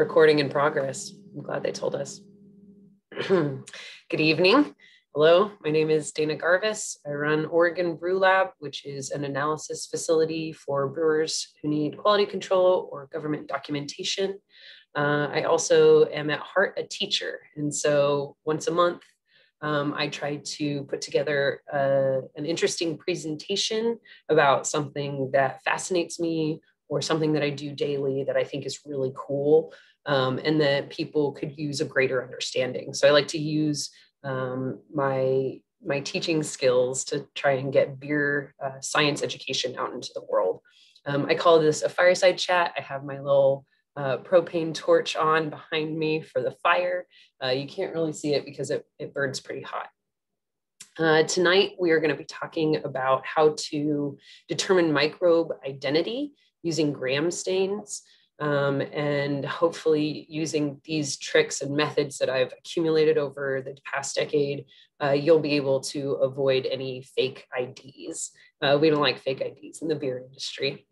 Recording in progress. I'm glad they told us. Good evening. Hello, my name is Dana Garvis. I run Oregon BrewLab, which is an analysis facility for brewers who need quality control or government documentation. Uh, I also am at heart a teacher. And so once a month, um, I try to put together a, uh, an interesting presentation about something that fascinates me or something that I do daily that I think is really cool um, and that people could use a greater understanding. So I like to use um, my my teaching skills to try and get beer uh, science education out into the world. Um, I call this a fireside chat. I have my little uh, propane torch on behind me for the fire. Uh, you can't really see it because it, it burns pretty hot. Uh, tonight, we are going to be talking about how to determine microbe identity using gram stains um, and hopefully using these tricks and methods that I've accumulated over the past decade, uh, you'll be able to avoid any fake IDs. Uh, we don't like fake IDs in the beer industry.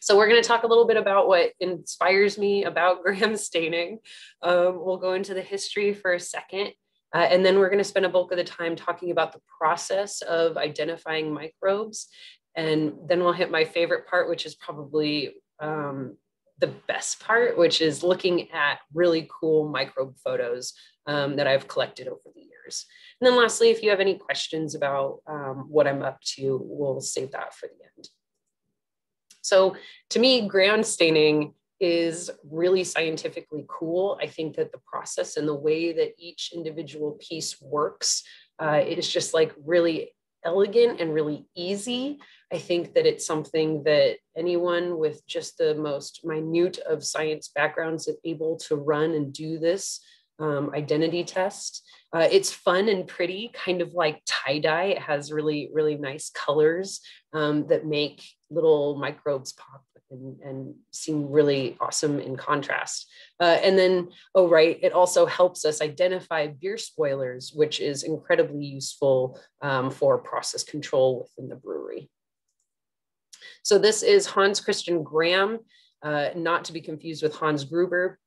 So we're going to talk a little bit about what inspires me about gram staining. Um, we'll go into the history for a second. Uh, and then we're going to spend a bulk of the time talking about the process of identifying microbes. And then we'll hit my favorite part, which is probably um, the best part, which is looking at really cool microbe photos um, that I've collected over the years. And then lastly, if you have any questions about um, what I'm up to, we'll save that for the end. So to me, gram staining is really scientifically cool. I think that the process and the way that each individual piece works uh, is just like really elegant and really easy. I think that it's something that anyone with just the most minute of science backgrounds is able to run and do this um, identity test. Uh, it's fun and pretty, kind of like tie dye. It has really, really nice colors um, that make little microbes pop and, and seem really awesome in contrast. Uh, and then, oh, right, it also helps us identify beer spoilers, which is incredibly useful um, for process control within the brewery. So this is Hans Christian Gram, uh, not to be confused with Hans Gruber.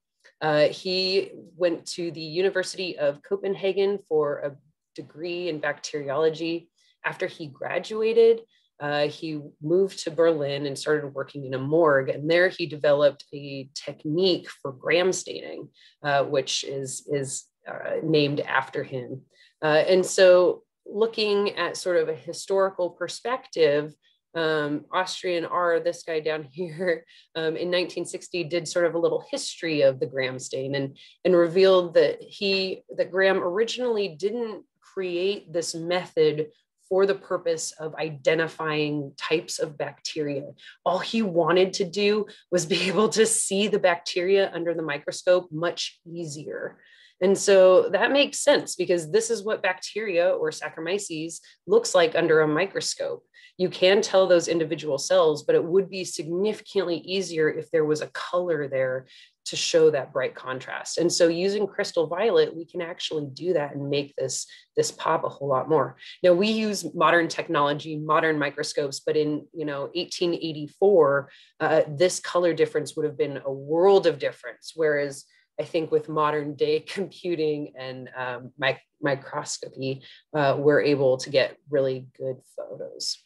Uh, he went to the University of Copenhagen for a degree in bacteriology. After he graduated, uh, he moved to Berlin and started working in a morgue. And there he developed a technique for gram staining, uh, which is, is uh, named after him. Uh, and so, looking at sort of a historical perspective, um, Austrian R, this guy down here, um, in 1960 did sort of a little history of the gram stain and, and revealed that he, that Gram originally didn't create this method for the purpose of identifying types of bacteria. All he wanted to do was be able to see the bacteria under the microscope much easier. And so that makes sense because this is what bacteria or Saccharomyces looks like under a microscope. You can tell those individual cells, but it would be significantly easier if there was a color there to show that bright contrast. And so using crystal violet, we can actually do that and make this, this pop a whole lot more. Now we use modern technology, modern microscopes, but in you know 1884, uh, this color difference would have been a world of difference. Whereas I think with modern day computing and um, mic microscopy, uh, we're able to get really good photos.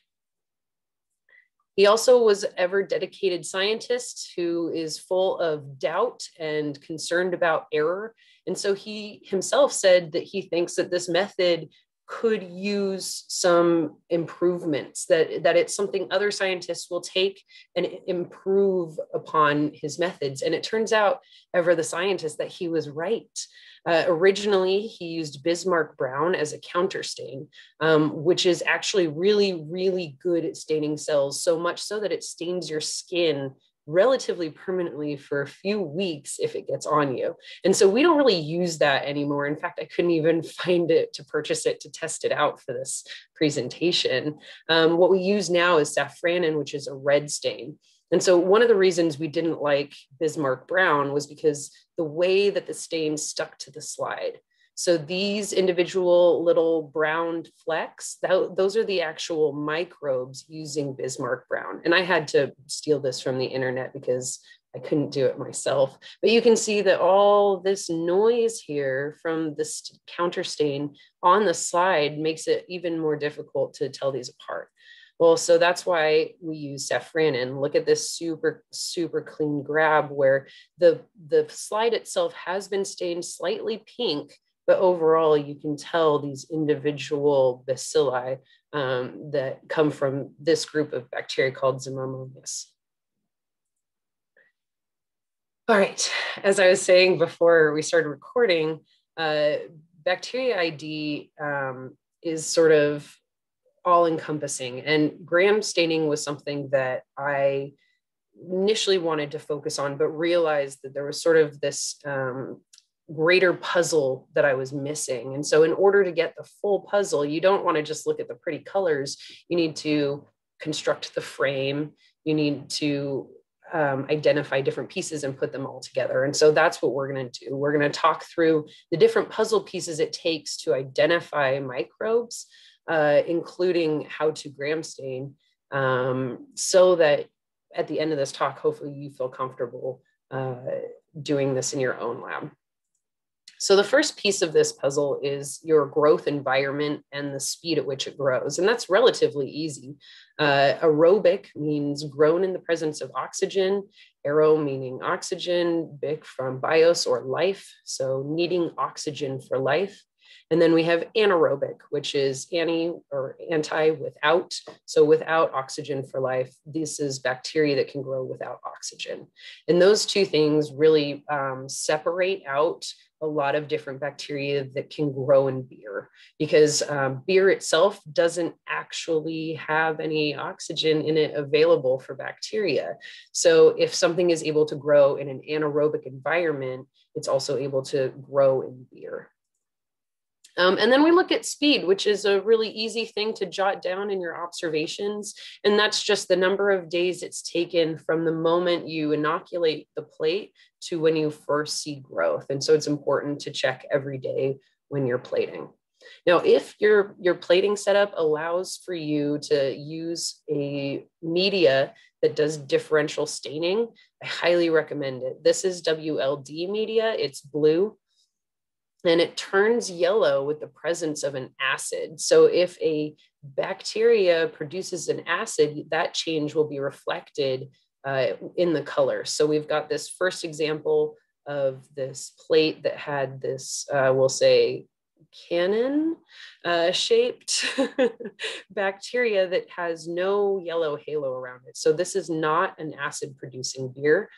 He also was ever dedicated scientist who is full of doubt and concerned about error. And so he himself said that he thinks that this method could use some improvements that that it's something other scientists will take and improve upon his methods. And it turns out ever the scientist that he was right. Uh, originally, he used Bismarck Brown as a counter stain, um, which is actually really, really good at staining cells, so much so that it stains your skin relatively permanently for a few weeks if it gets on you. And so we don't really use that anymore. In fact, I couldn't even find it to purchase it to test it out for this presentation. Um, what we use now is safranin, which is a red stain. And so one of the reasons we didn't like Bismarck Brown was because the way that the stain stuck to the slide. So these individual little brown flecks, that, those are the actual microbes using Bismarck brown. And I had to steal this from the internet because I couldn't do it myself. But you can see that all this noise here from this counter stain on the slide makes it even more difficult to tell these apart. Well, so that's why we use safranin. Look at this super, super clean grab where the, the slide itself has been stained slightly pink, but overall you can tell these individual bacilli um, that come from this group of bacteria called Zymomonas. All right, as I was saying before we started recording, uh, bacteria ID um, is sort of all encompassing. And gram staining was something that I initially wanted to focus on, but realized that there was sort of this um, greater puzzle that I was missing. And so, in order to get the full puzzle, you don't want to just look at the pretty colors, you need to construct the frame, you need to um, identify different pieces and put them all together. And so that's what we're going to do. We're going to talk through the different puzzle pieces it takes to identify microbes uh, including how to gram stain, um, so that at the end of this talk, hopefully you feel comfortable uh, doing this in your own lab. So the first piece of this puzzle is your growth environment and the speed at which it grows. And that's relatively easy. Uh, aerobic means grown in the presence of oxygen, aero meaning oxygen, bic from bios or life, so needing oxygen for life. And then we have anaerobic, which is anti or anti without. So without oxygen for life, this is bacteria that can grow without oxygen. And those two things really um, separate out a lot of different bacteria that can grow in beer because um, beer itself doesn't actually have any oxygen in it available for bacteria. So if something is able to grow in an anaerobic environment, it's also able to grow in beer. Um, and then we look at speed, which is a really easy thing to jot down in your observations. And that's just the number of days it's taken from the moment you inoculate the plate to when you first see growth. And so it's important to check every day when you're plating. Now, if your, your plating setup allows for you to use a media that does differential staining, I highly recommend it. This is WLD media, it's blue and it turns yellow with the presence of an acid. So if a bacteria produces an acid, that change will be reflected uh, in the color. So we've got this first example of this plate that had this, uh, we'll say, cannon uh, shaped bacteria that has no yellow halo around it. So this is not an acid producing beer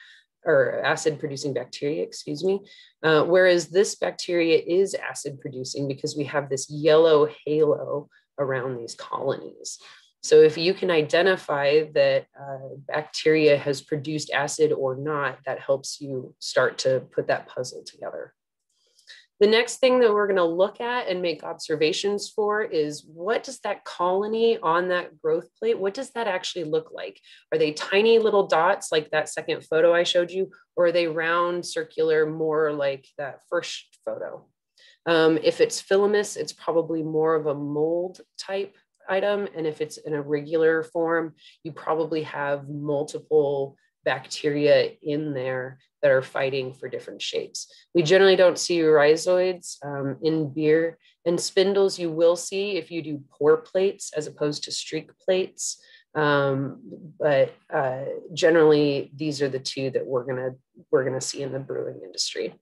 or acid producing bacteria, excuse me. Uh, whereas this bacteria is acid producing because we have this yellow halo around these colonies. So if you can identify that uh, bacteria has produced acid or not, that helps you start to put that puzzle together. The next thing that we're going to look at and make observations for is what does that colony on that growth plate, what does that actually look like? Are they tiny little dots like that second photo I showed you, or are they round, circular, more like that first photo? Um, if it's filamentous, it's probably more of a mold type item. And if it's in a regular form, you probably have multiple bacteria in there that are fighting for different shapes. We generally don't see rhizoids um, in beer and spindles you will see if you do pour plates as opposed to streak plates. Um, but uh, generally these are the two that we're gonna we're gonna see in the brewing industry.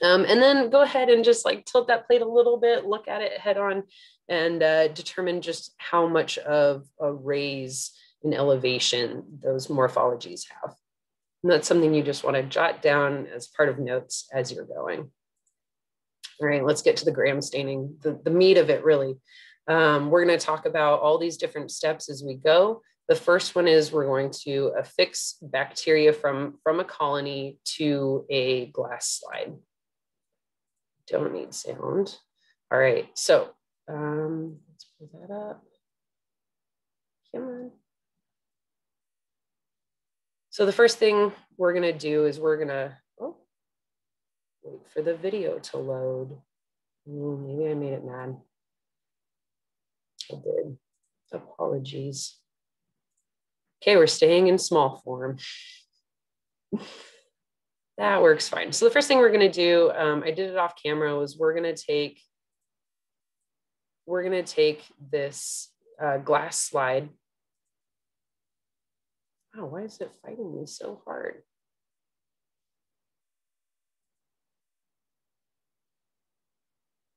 Um, and then go ahead and just like tilt that plate a little bit, look at it head on and uh, determine just how much of a raise in elevation those morphologies have. And that's something you just want to jot down as part of notes as you're going. All right, let's get to the gram staining, the, the meat of it really. Um, we're going to talk about all these different steps as we go. The first one is we're going to affix bacteria from, from a colony to a glass slide. Don't need sound. All right, so um, let's pull that up. Come on. So the first thing we're gonna do is we're gonna, oh, wait for the video to load. maybe I made it mad. I did. Apologies. Okay, we're staying in small form. that works fine. So the first thing we're gonna do, um, I did it off camera, was we're gonna take, we're gonna take this uh, glass slide. Oh, why is it fighting me so hard?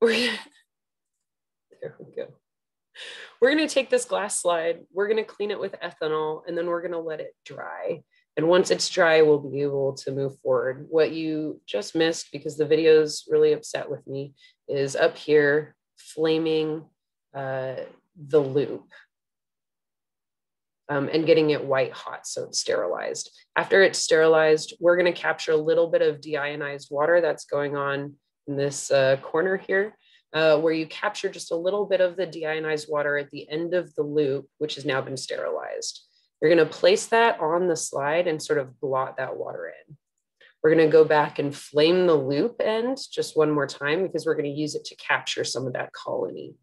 there we go. We're going to take this glass slide, we're going to clean it with ethanol, and then we're going to let it dry. And once it's dry, we'll be able to move forward. What you just missed, because the video is really upset with me, is up here flaming uh, the loop um, and getting it white hot so it's sterilized. After it's sterilized, we're going to capture a little bit of deionized water that's going on in this uh, corner here uh, where you capture just a little bit of the deionized water at the end of the loop, which has now been sterilized. You're going to place that on the slide and sort of blot that water in. We're going to go back and flame the loop end just one more time because we're going to use it to capture some of that colony.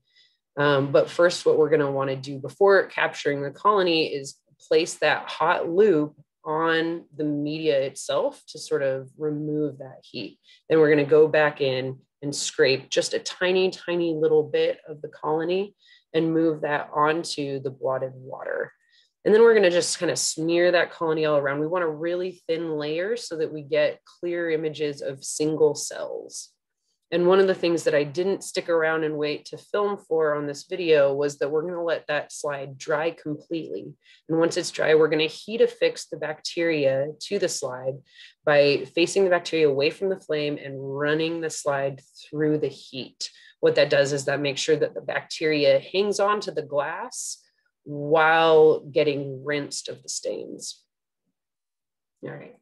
Um, but first, what we're going to want to do before capturing the colony is place that hot loop on the media itself to sort of remove that heat. Then we're going to go back in and scrape just a tiny, tiny little bit of the colony and move that onto the blotted water. And then we're going to just kind of smear that colony all around. We want a really thin layer so that we get clear images of single cells. And one of the things that I didn't stick around and wait to film for on this video was that we're going to let that slide dry completely. And once it's dry, we're going to heat affix the bacteria to the slide by facing the bacteria away from the flame and running the slide through the heat. What that does is that makes sure that the bacteria hangs on to the glass while getting rinsed of the stains. All right.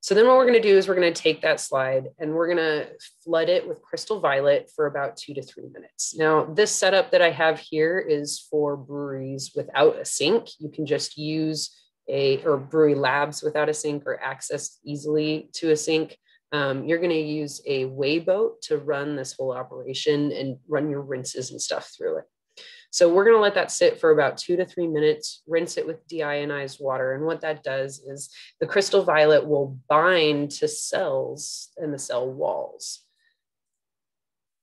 So then what we're going to do is we're going to take that slide and we're going to flood it with crystal violet for about two to three minutes. Now, this setup that I have here is for breweries without a sink. You can just use a, or brewery labs without a sink or access easily to a sink. Um, you're going to use a weigh boat to run this whole operation and run your rinses and stuff through it. So we're going to let that sit for about two to three minutes, rinse it with deionized water. And what that does is the crystal violet will bind to cells in the cell walls.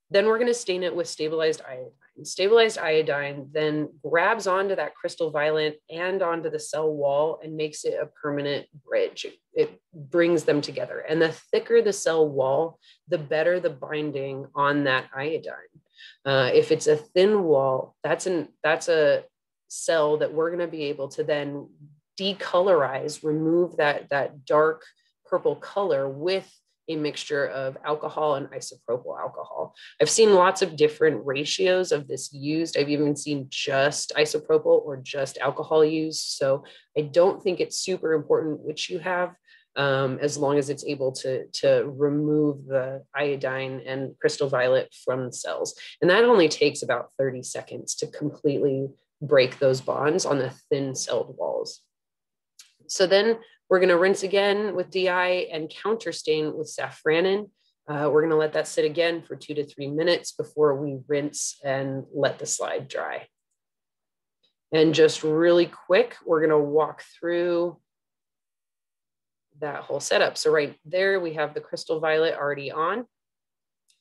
Then we're going to stain it with stabilized iodine. Stabilized iodine then grabs onto that crystal violet and onto the cell wall and makes it a permanent bridge. It brings them together. And the thicker the cell wall, the better the binding on that iodine. Uh, if it's a thin wall, that's an that's a cell that we're going to be able to then decolorize, remove that that dark purple color with a mixture of alcohol and isopropyl alcohol. I've seen lots of different ratios of this used. I've even seen just isopropyl or just alcohol used. So I don't think it's super important which you have um, as long as it's able to, to remove the iodine and crystal violet from the cells. And that only takes about 30 seconds to completely break those bonds on the thin celled walls. So then we're going to rinse again with DI and counterstain with safranin. Uh, we're going to let that sit again for two to three minutes before we rinse and let the slide dry. And just really quick, we're going to walk through that whole setup. So right there, we have the crystal violet already on.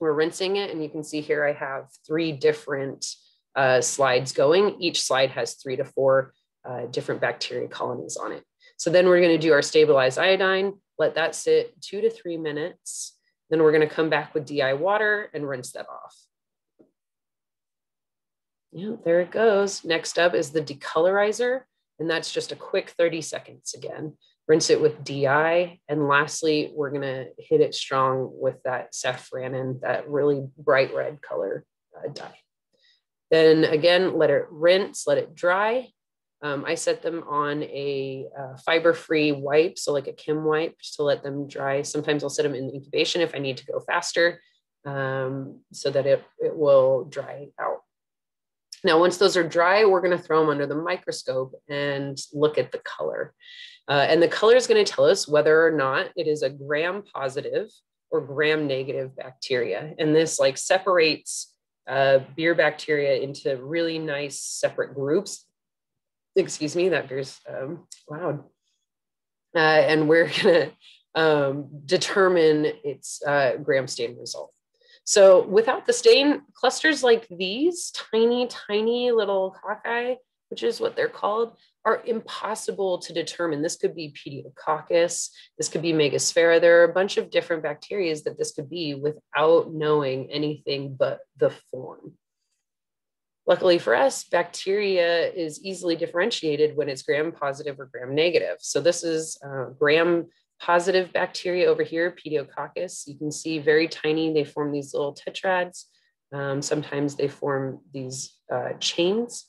We're rinsing it and you can see here I have three different uh, slides going. Each slide has three to four uh, different bacteria colonies on it. So then we're gonna do our stabilized iodine, let that sit two to three minutes. Then we're gonna come back with DI water and rinse that off. Yeah, there it goes. Next up is the decolorizer. And that's just a quick 30 seconds again rinse it with DI. And lastly, we're gonna hit it strong with that safranin, that really bright red color uh, dye. Then again, let it rinse, let it dry. Um, I set them on a uh, fiber-free wipe, so like a Kim wipe to let them dry. Sometimes I'll set them in incubation if I need to go faster um, so that it, it will dry out. Now, once those are dry, we're gonna throw them under the microscope and look at the color. Uh, and the color is going to tell us whether or not it is a gram positive or gram negative bacteria. And this like separates uh, beer bacteria into really nice separate groups. Excuse me, that beer's um, loud. Uh, and we're gonna um, determine its uh, gram stain result. So without the stain, clusters like these, tiny, tiny little cocci, which is what they're called, are impossible to determine. This could be Pediococcus, this could be Megasphaera. There are a bunch of different bacteria that this could be without knowing anything but the form. Luckily for us, bacteria is easily differentiated when it's gram positive or gram negative. So this is uh, gram positive bacteria over here, Pediococcus. You can see very tiny, they form these little tetrads. Um, sometimes they form these uh, chains.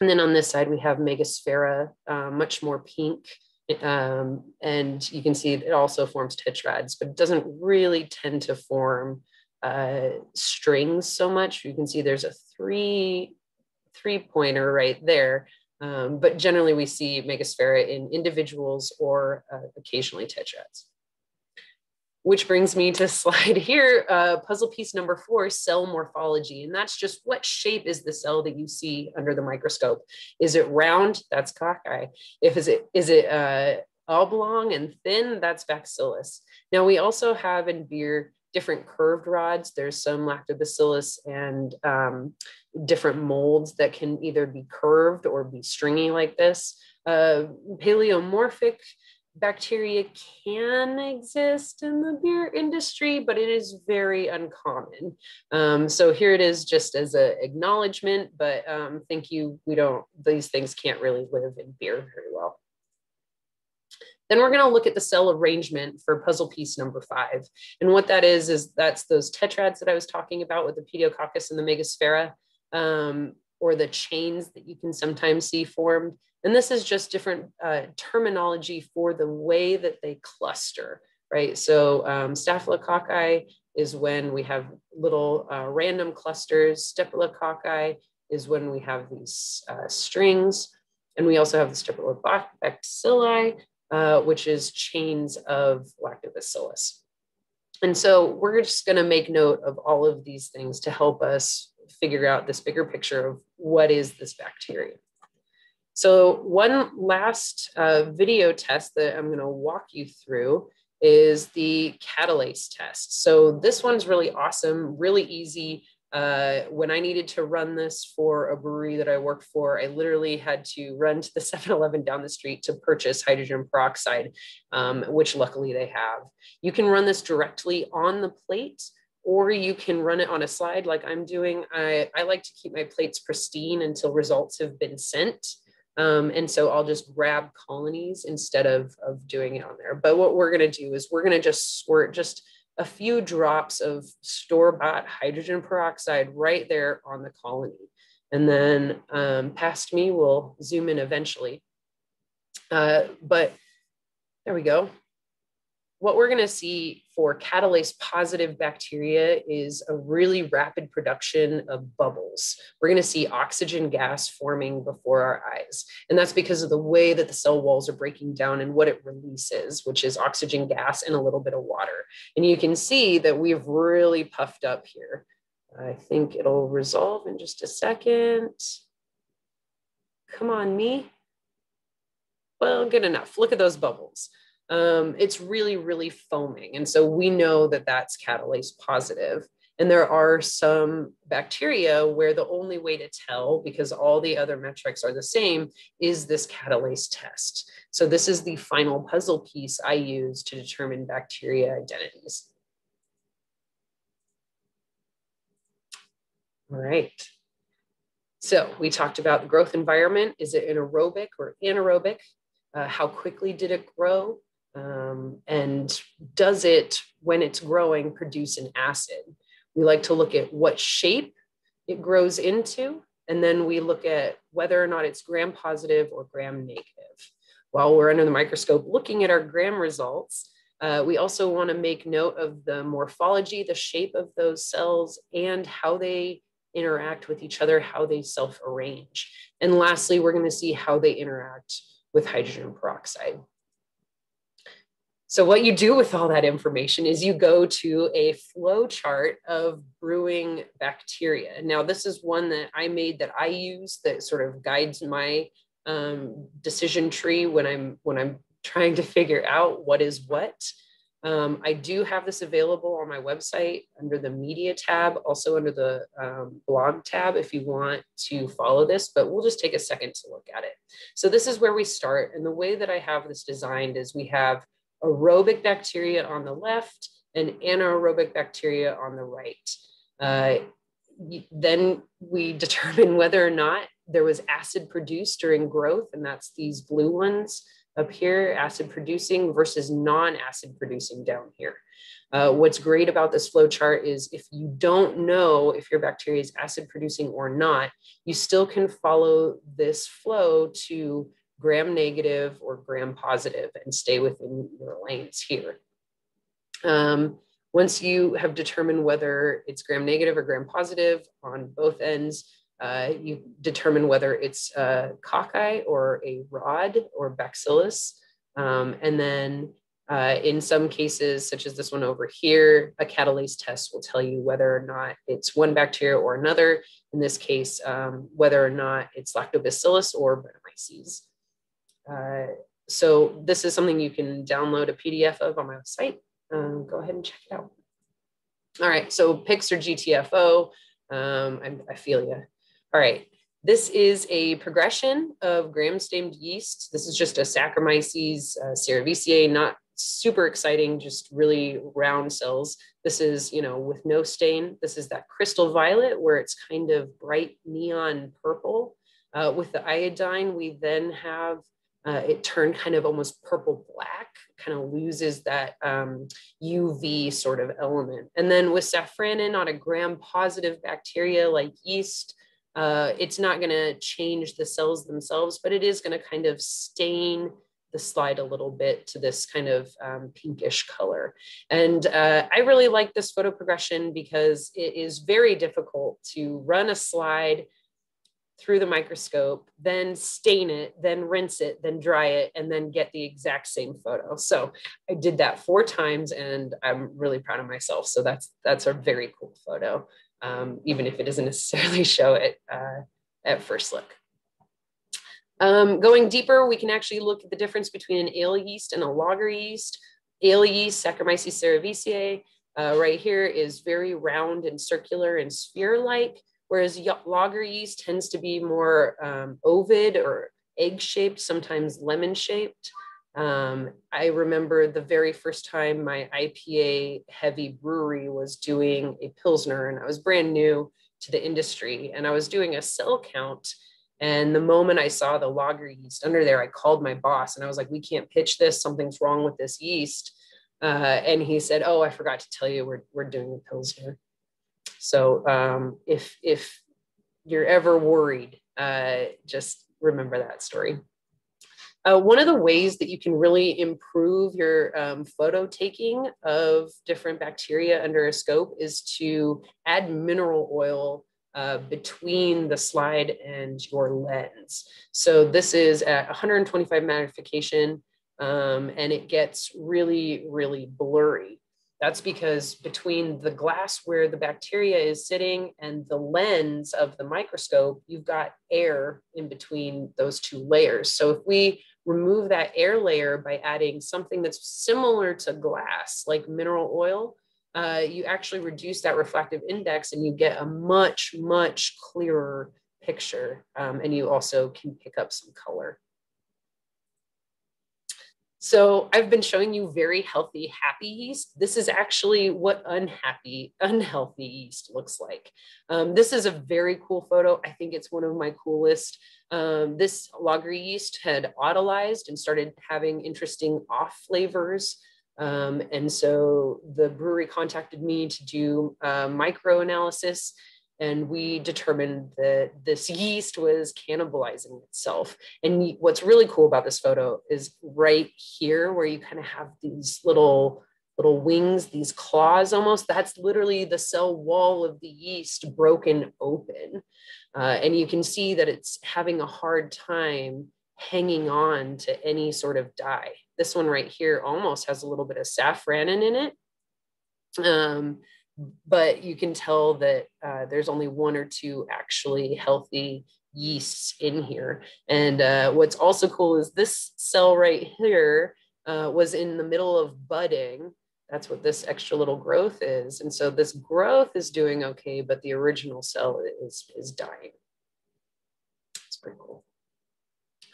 And then on this side, we have Megasphaera, uh, much more pink. Um, and you can see it also forms tetrads, but it doesn't really tend to form uh, strings so much. You can see there's a three, three pointer right there. Um, but generally we see Megasphaera in individuals or uh, occasionally tetrads. Which brings me to slide here, uh, puzzle piece number four, cell morphology. And that's just what shape is the cell that you see under the microscope? Is it round? That's cocci. If is it, is it uh, oblong and thin? That's bacillus. Now we also have in beer different curved rods. There's some lactobacillus and um, different molds that can either be curved or be stringy like this. Uh, pleomorphic bacteria can exist in the beer industry, but it is very uncommon. Um, so here it is just as an acknowledgement, but um, thank you, we don't, these things can't really live in beer very well. Then we're going to look at the cell arrangement for puzzle piece number five. And what that is, is that's those tetrads that I was talking about with the Pediococcus and the Megasphaera um, or the chains that you can sometimes see formed. And this is just different uh, terminology for the way that they cluster, right? So um, staphylococci is when we have little uh, random clusters. Staphylococci is when we have these uh, strings. And we also have the Staphylococcus, uh, which is chains of lactobacillus. And so we're just gonna make note of all of these things to help us figure out this bigger picture of what is this bacteria. So one last uh, video test that I'm gonna walk you through is the catalase test. So this one's really awesome, really easy. Uh, when I needed to run this for a brewery that I worked for, I literally had to run to the 7 Eleven down the street to purchase hydrogen peroxide, um, which luckily they have. You can run this directly on the plate or you can run it on a slide like I'm doing. I, I like to keep my plates pristine until results have been sent. Um, and so I'll just grab colonies instead of, of doing it on there. But what we're gonna do is we're gonna just squirt just a few drops of store-bought hydrogen peroxide right there on the colony. And then um, past me, we'll zoom in eventually. Uh, but there we go what we're going to see for catalase positive bacteria is a really rapid production of bubbles. We're going to see oxygen gas forming before our eyes. And that's because of the way that the cell walls are breaking down and what it releases, which is oxygen gas and a little bit of water. And you can see that we've really puffed up here. I think it'll resolve in just a second. Come on, me. Well, good enough. Look at those bubbles um, it's really, really foaming. And so we know that that's catalase positive. And there are some bacteria where the only way to tell, because all the other metrics are the same, is this catalase test. So this is the final puzzle piece I use to determine bacteria identities. All right. So we talked about the growth environment. Is it anaerobic or anaerobic? Uh, how quickly did it grow? Um, and does it, when it's growing, produce an acid? We like to look at what shape it grows into, and then we look at whether or not it's gram positive or gram negative. While we're under the microscope looking at our gram results, uh, we also want to make note of the morphology, the shape of those cells, and how they interact with each other, how they self arrange. And lastly, we're going to see how they interact with hydrogen peroxide. So what you do with all that information is you go to a flow chart of brewing bacteria. Now, this is one that I made that I use that sort of guides my um, decision tree when I'm when I'm trying to figure out what is what. Um, I do have this available on my website under the media tab, also under the um, blog tab if you want to follow this, but we'll just take a second to look at it. So this is where we start. And the way that I have this designed is we have aerobic bacteria on the left and anaerobic bacteria on the right. Uh, then we determine whether or not there was acid produced during growth, and that's these blue ones up here, acid producing versus non-acid producing down here. Uh, what's great about this flow chart is if you don't know if your bacteria is acid producing or not, you still can follow this flow to gram negative or gram positive and stay within your lanes here. Um, once you have determined whether it's gram negative or gram positive on both ends, uh, you determine whether it's a cocci or a rod or bacillus. Um, and then uh, in some cases, such as this one over here, a catalase test will tell you whether or not it's one bacteria or another. In this case, um, whether or not it's lactobacillus or Brettanomyces. Uh, so this is something you can download a PDF of on my site. Um, go ahead and check it out. All right, so PICS or GTFO, um, I, I feel you. All right, this is a progression of gram-stained yeast. This is just a Saccharomyces uh, cerevisiae, not super exciting, just really round cells. This is, you know, with no stain. This is that crystal violet where it's kind of bright neon purple. Uh, with the iodine, we then have uh, it turned kind of almost purple black, kind of loses that um, UV sort of element. And then with safranin on a gram positive bacteria like yeast, uh, it's not going to change the cells themselves, but it is going to kind of stain the slide a little bit to this kind of um, pinkish color. And uh, I really like this photo progression because it is very difficult to run a slide through the microscope, then stain it, then rinse it, then dry it, and then get the exact same photo. So I did that four times and I'm really proud of myself. So that's that's a very cool photo um, even if it doesn't necessarily show it uh, at first look. Um, going deeper, we can actually look at the difference between an ale yeast and a lager yeast. Ale yeast, Saccharomyces cerevisiae, uh, right here is very round and circular and sphere-like, whereas lager yeast tends to be more um, ovid or egg-shaped, sometimes lemon-shaped. Um, I remember the very first time my IPA heavy brewery was doing a Pilsner, and I was brand new to the industry, and I was doing a cell count. And the moment I saw the lager yeast under there, I called my boss and I was like, we can't pitch this. Something's wrong with this yeast. Uh, and he said, oh, I forgot to tell you, we're, we're doing a Pilsner. So um, if, if you're ever worried, uh, just remember that story. Uh, one of the ways that you can really improve your um, photo taking of different bacteria under a scope is to add mineral oil uh, between the slide and your lens. So this is at 125 magnification um, and it gets really, really blurry. That's because between the glass where the bacteria is sitting and the lens of the microscope, you've got air in between those two layers. So if we remove that air layer by adding something that's similar to glass, like mineral oil, uh, you actually reduce that refractive index and you get a much, much clearer picture. Um, and you also can pick up some color. So I've been showing you very healthy, happy yeast. This is actually what unhappy, unhealthy yeast looks like. Um, this is a very cool photo. I think it's one of my coolest. Um, this lager yeast had autolyzed and started having interesting off flavors. Um, and so the brewery contacted me to do uh, microanalysis and we determined that this yeast was cannibalizing itself. And what's really cool about this photo is right here where you kind of have these little little wings, these claws almost, that's literally the cell wall of the yeast broken open. Uh, and you can see that it's having a hard time hanging on to any sort of dye. This one right here almost has a little bit of safranin in it. Um, but you can tell that uh, there's only one or two actually healthy yeasts in here. And uh, what's also cool is this cell right here uh, was in the middle of budding. That's what this extra little growth is. And so this growth is doing okay, but the original cell is, is dying. It's pretty cool.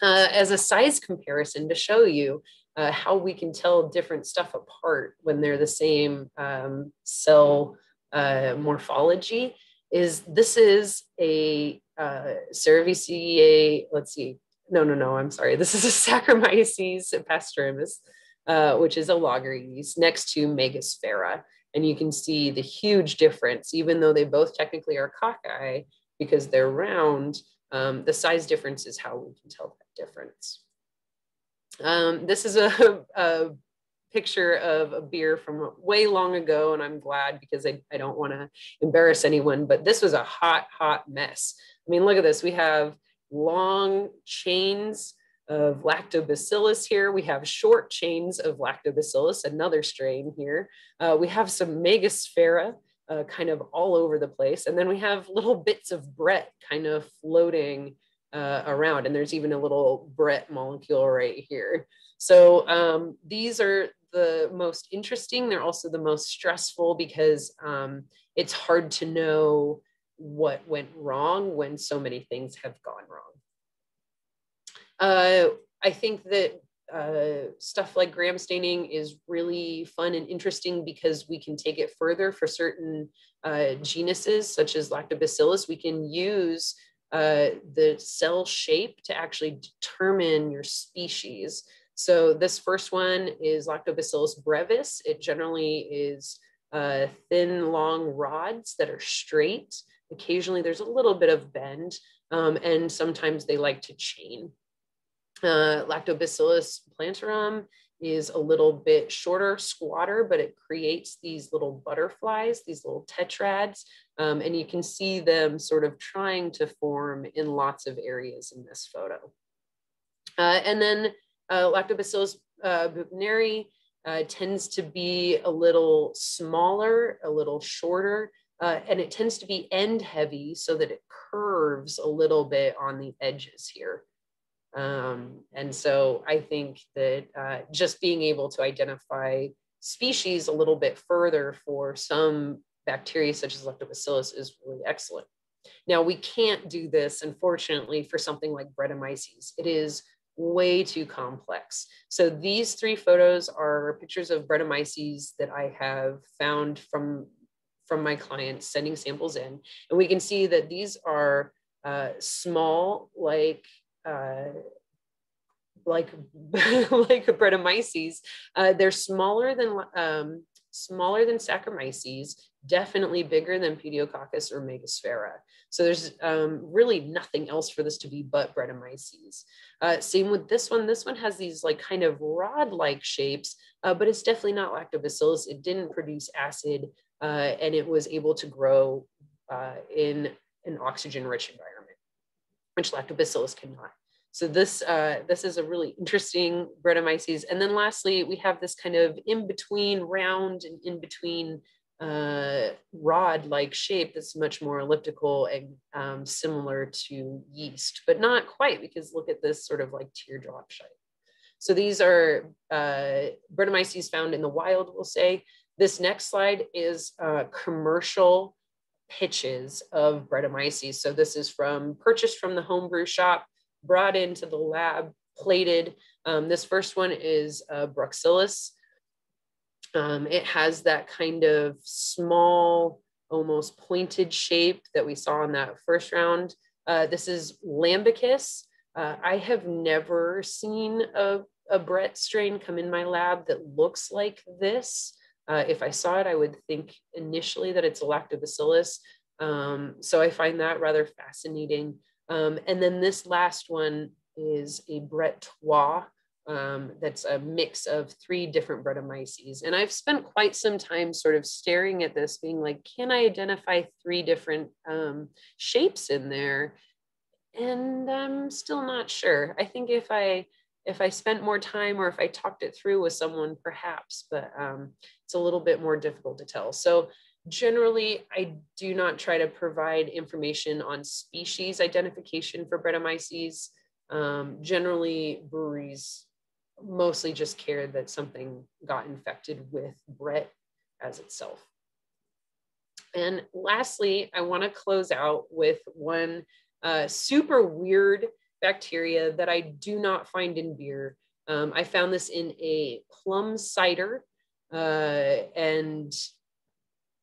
Uh, as a size comparison to show you uh, how we can tell different stuff apart when they're the same um, cell uh, morphology is this is a uh, Cerevisiae, let's see, no, no, no, I'm sorry. This is a Saccharomyces pastorianus, uh, which is a lager yeast next to Megasphaera. And you can see the huge difference, even though they both technically are cocci because they're round, um, the size difference is how we can tell that difference. Um, this is a, a, picture of a beer from way long ago, and I'm glad because I, I don't want to embarrass anyone, but this was a hot, hot mess. I mean, look at this. We have long chains of lactobacillus here. We have short chains of lactobacillus, another strain here. Uh, we have some megasphaera uh, kind of all over the place. And then we have little bits of Brett kind of floating uh, around. And there's even a little Brett molecule right here. So um, these are the most interesting. They're also the most stressful because um, it's hard to know what went wrong when so many things have gone wrong. Uh, I think that uh, stuff like gram staining is really fun and interesting because we can take it further for certain uh, genuses such as lactobacillus. We can use uh, the cell shape to actually determine your species. So this first one is Lactobacillus brevis. It generally is uh, thin, long rods that are straight. Occasionally there's a little bit of bend um, and sometimes they like to chain. Uh, Lactobacillus plantarum is a little bit shorter, squatter, but it creates these little butterflies, these little tetrads, um, and you can see them sort of trying to form in lots of areas in this photo. Uh, and then uh, Lactobacillus uh, buchneri uh, tends to be a little smaller, a little shorter, uh, and it tends to be end heavy so that it curves a little bit on the edges here. Um, and so I think that uh, just being able to identify species a little bit further for some bacteria such as lactobacillus is really excellent. Now we can't do this, unfortunately, for something like Brettanomyces. It is way too complex. So these three photos are pictures of Brettanomyces that I have found from, from my clients sending samples in. And we can see that these are uh, small, like uh, like like Brettanomyces, uh, they're smaller than um, smaller than Saccharomyces, definitely bigger than Pediococcus or Megasphaera. So there's um, really nothing else for this to be but Brettanomyces. Uh, same with this one. This one has these like kind of rod-like shapes, uh, but it's definitely not lactobacillus. It didn't produce acid, uh, and it was able to grow uh, in an oxygen-rich environment, which lactobacillus cannot. So this, uh, this is a really interesting Brettanomyces. And then lastly, we have this kind of in-between round and in-between uh, rod-like shape that's much more elliptical and um, similar to yeast, but not quite because look at this sort of like teardrop shape. So these are uh, found in the wild, we'll say. This next slide is uh, commercial pitches of Brettanomyces. So this is from purchased from the homebrew shop brought into the lab, plated. Um, this first one is uh. Um, it has that kind of small, almost pointed shape that we saw in that first round. Uh, this is Lambicus. Uh, I have never seen a, a Brett strain come in my lab that looks like this. Uh, if I saw it, I would think initially that it's a lactobacillus. Um, so I find that rather fascinating. Um, and then this last one is a Brett. Um, that's a mix of three different Brettanomyces. And I've spent quite some time sort of staring at this, being like, can I identify three different um, shapes in there? and I'm still not sure. I think if I if I spent more time or if I talked it through with someone, perhaps, but um, it's a little bit more difficult to tell. So generally, I do not try to provide information on species identification for Brettanomyces. Um, generally, breweries mostly just care that something got infected with Brett as itself. And lastly, I want to close out with one uh, super weird bacteria that I do not find in beer. Um, I found this in a plum cider uh, and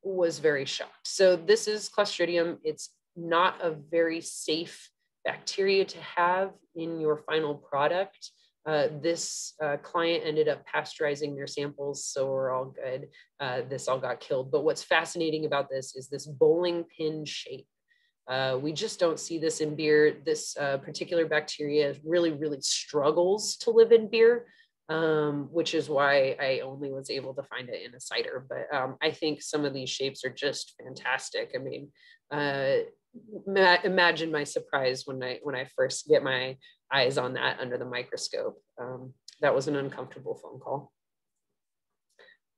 was very shocked. So this is Clostridium. It's not a very safe bacteria to have in your final product. Uh, this uh, client ended up pasteurizing their samples, so we're all good. Uh, this all got killed. But what's fascinating about this is this bowling pin shape. Uh, we just don't see this in beer. This uh, particular bacteria really, really struggles to live in beer, um, which is why I only was able to find it in a cider. But um, I think some of these shapes are just fantastic. I mean, uh imagine my surprise when I when I first get my eyes on that under the microscope. Um, that was an uncomfortable phone call.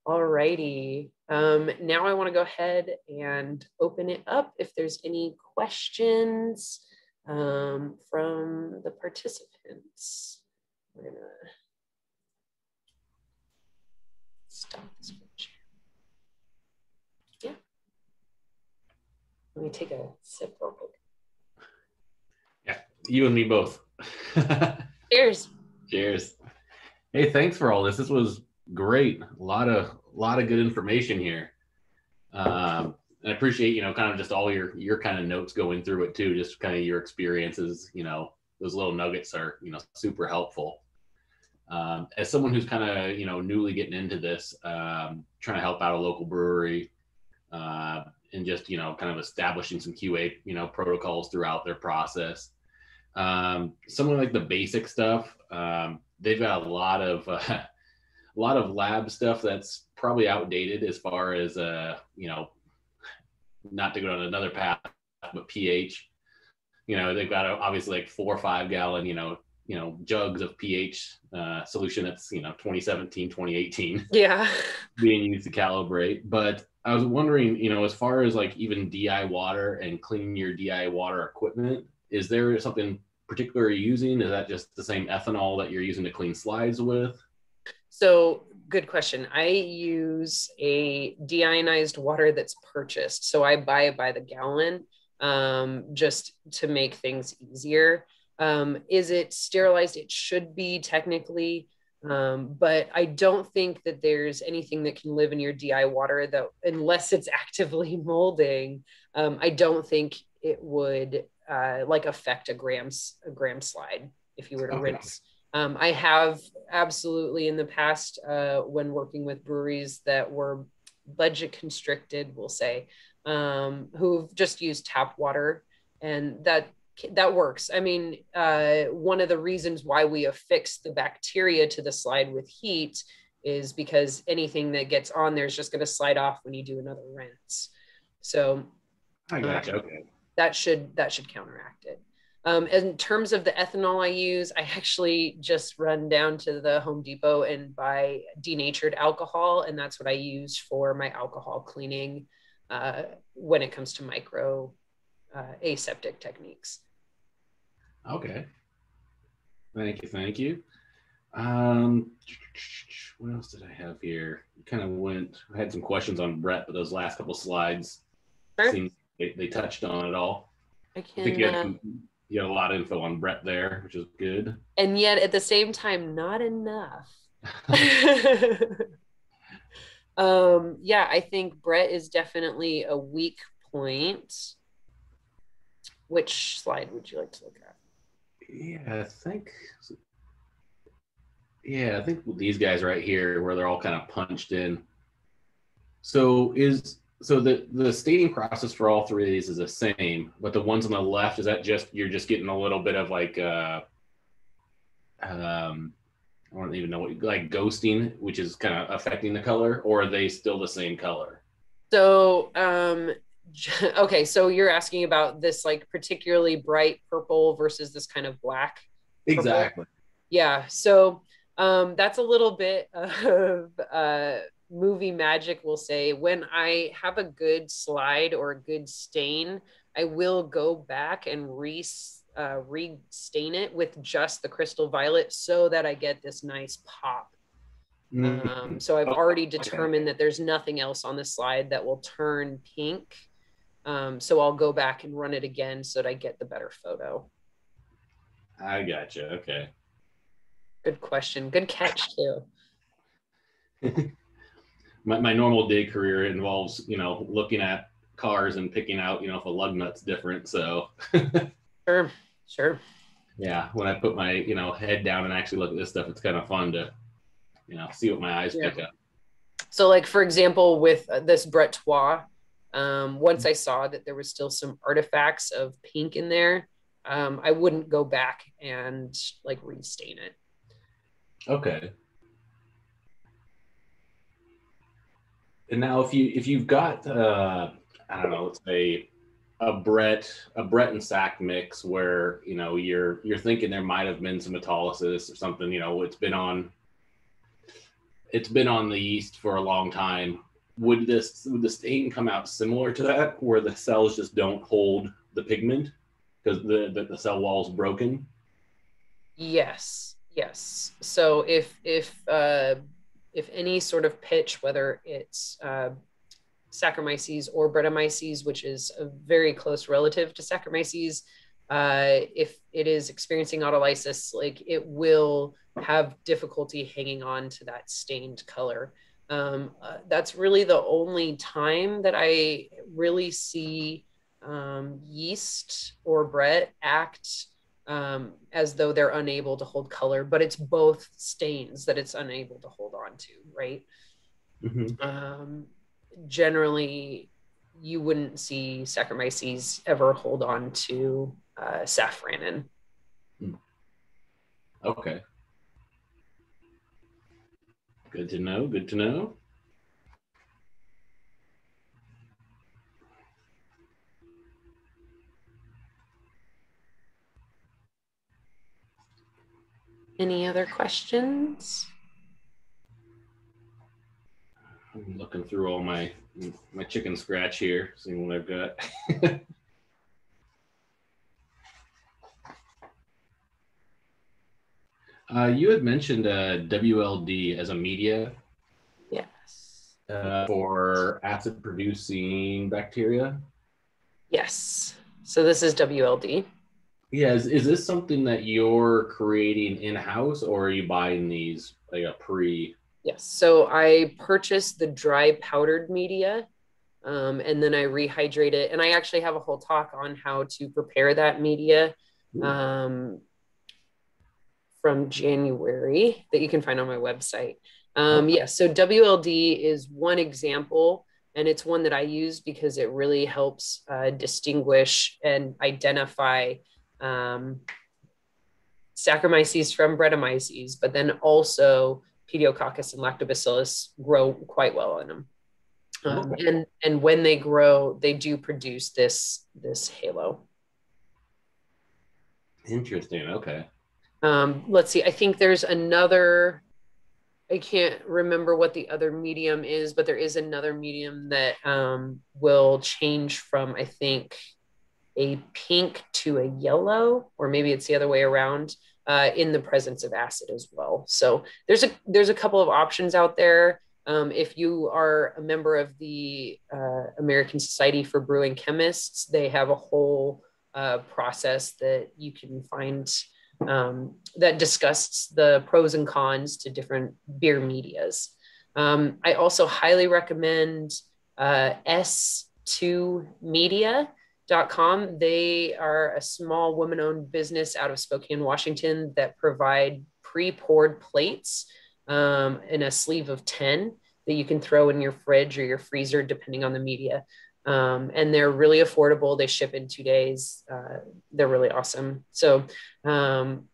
All righty. Um, now I want to go ahead and open it up if there's any questions um, from the participants. We're gonna stop this Yeah. Let me take a sip real quick. Yeah, you and me both. Cheers. Cheers. Hey, thanks for all this. This was great. A lot of a lot of good information here. Um, and I appreciate you know kind of just all your your kind of notes going through it too. Just kind of your experiences. You know, those little nuggets are you know super helpful. Um, as someone who's kind of you know newly getting into this, um, trying to help out a local brewery, uh, and just you know kind of establishing some QA you know protocols throughout their process. Um, something like the basic stuff, um, they've got a lot of uh, a lot of lab stuff that's probably outdated as far as uh, you know, not to go down another path, but pH. You know, they've got obviously like four or five gallon, you know, you know, jugs of pH uh, solution that's you know 2017, 2018. Yeah. Being used to calibrate, but I was wondering, you know, as far as like even DI water and cleaning your DI water equipment, is there something particular you're using? Is that just the same ethanol that you're using to clean slides with? So, good question. I use a deionized water that's purchased. So, I buy it by the gallon um, just to make things easier. Um, is it sterilized? It should be technically. Um, but I don't think that there's anything that can live in your DI water that, unless it's actively molding, um, I don't think it would uh, like affect a grams a gram slide if you were to okay. rinse. Um, I have absolutely in the past uh, when working with breweries that were budget constricted, we'll say, um, who've just used tap water, and that that works. I mean, uh, one of the reasons why we affix the bacteria to the slide with heat is because anything that gets on there is just going to slide off when you do another rinse. So, I gotcha. Uh, okay that should that should counteract it. Um, in terms of the ethanol I use, I actually just run down to the Home Depot and buy denatured alcohol, and that's what I use for my alcohol cleaning uh, when it comes to micro uh, aseptic techniques. Okay. Thank you. Thank you. Um, what else did I have here? Kind of went. I had some questions on Brett, but those last couple slides sure. seemed they, they touched on it all. I can. I think you had, uh, you had a lot of info on Brett there, which is good. And yet, at the same time, not enough. um, yeah, I think Brett is definitely a weak point. Which slide would you like to look at? Yeah, I think. Yeah, I think these guys right here, where they're all kind of punched in. So is so the the staining process for all three of these is the same, but the ones on the left is that just you're just getting a little bit of like uh um I don't even know what like ghosting, which is kind of affecting the color, or are they still the same color? So um okay, so you're asking about this like particularly bright purple versus this kind of black. Purple? Exactly. Yeah. So um, that's a little bit of uh, movie magic, we'll say. When I have a good slide or a good stain, I will go back and re uh, re-stain it with just the crystal violet so that I get this nice pop. Mm-hmm. Um, so I've already determined okay. that there's nothing else on the slide that will turn pink. Um, so I'll go back and run it again so that I get the better photo. I gotcha. Okay. Good question. Good catch too. my, my normal day career involves, you know, looking at cars and picking out, you know, if a lug nut's different. So sure, sure. Yeah. When I put my, you know, head down and actually look at this stuff, it's kind of fun to, you know, see what my eyes yeah. pick up. So like, for example, with this Brett um, once I saw that there was still some artifacts of pink in there, um, I wouldn't go back and like restain it. Okay. And now, if you if you've got uh, I don't know, let's say a Brett a Brett and Sack mix where you know you're you're thinking there might have been some metallosis or something. You know, it's been on it's been on the yeast for a long time. Would this would the stain come out similar to that, where the cells just don't hold the pigment because the, the the cell wall is broken? Yes, yes. So if if uh, if any sort of pitch, whether it's uh, Saccharomyces or Brettanomyces, which is a very close relative to Saccharomyces, uh, if it is experiencing autolysis, like it will have difficulty hanging on to that stained color. Um, uh, that's really the only time that I really see um, yeast or Brett act um, as though they're unable to hold color, but it's both stains that it's unable to hold on to, right? Mm-hmm. Um, generally, you wouldn't see Saccharomyces ever hold on to uh, safranin. Hmm. Okay. Good to know. Good to know. Any other questions? I'm looking through all my my chicken scratch here, seeing what I've got. uh, you had mentioned uh, WLD as a media. Yes. Uh, for acid producing bacteria. Yes. So this is WLD. Yeah, is, is this something that you're creating in house, or are you buying these like a pre? Yes. So I purchased the dry powdered media, um, and then I rehydrate it. And I actually have a whole talk on how to prepare that media um, from January that you can find on my website. Um. Yeah, so WLD is one example and it's one that I use because it really helps uh, distinguish and identify um, Saccharomyces from Brettanomyces, but then also Pediococcus and Lactobacillus grow quite well in them. Um, okay. And and when they grow, they do produce this this halo. Interesting. Okay. Um, let's see. I think there's another. I can't remember what the other medium is, but there is another medium that um, will change from I think a pink to a yellow, or maybe it's the other way around, uh, in the presence of acid as well. So there's a there's a couple of options out there. Um, if you are a member of the uh, American Society for Brewing Chemists, they have a whole uh, process that you can find um, that discusses the pros and cons to different beer medias. Um, I also highly recommend uh, S2media.com. They are a small woman owned business out of Spokane, Washington that provide pre poured plates um, in a sleeve of 10 that you can throw in your fridge or your freezer, depending on the media. Um, and they're really affordable. They ship in two days. Uh, they're really awesome. So, um,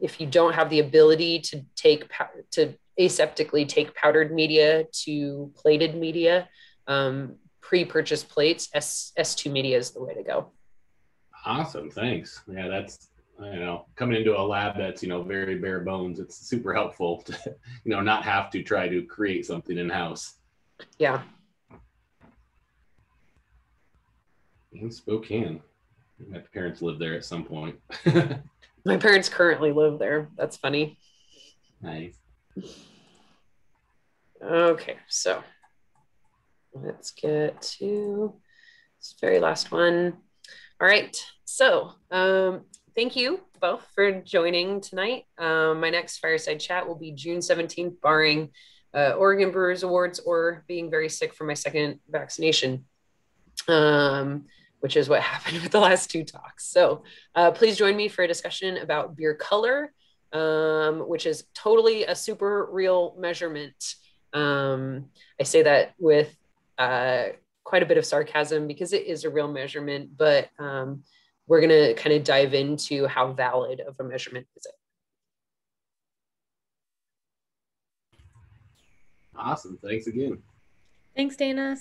if you don't have the ability to take to aseptically take powdered media to plated media, um, pre-purchase plates, S S2 media is the way to go. Awesome, thanks. Yeah, that's you know coming into a lab that's you know very bare bones. It's super helpful to you know not have to try to create something in house. Yeah. In Spokane, my parents lived there at some point. my parents currently live there. That's funny. Nice. Okay, so let's get to this very last one. All right, so um, thank you both for joining tonight. Um, my next fireside chat will be June 17th, barring uh, Oregon Brewers Awards or being very sick from my second vaccination, um, which is what happened with the last two talks. So uh, please join me for a discussion about beer color, um, which is totally a super real measurement. Um, I say that with uh, quite a bit of sarcasm because it is a real measurement, but um, we're going to kind of dive into how valid of a measurement is it. Awesome. Thanks again. Thanks, Dana.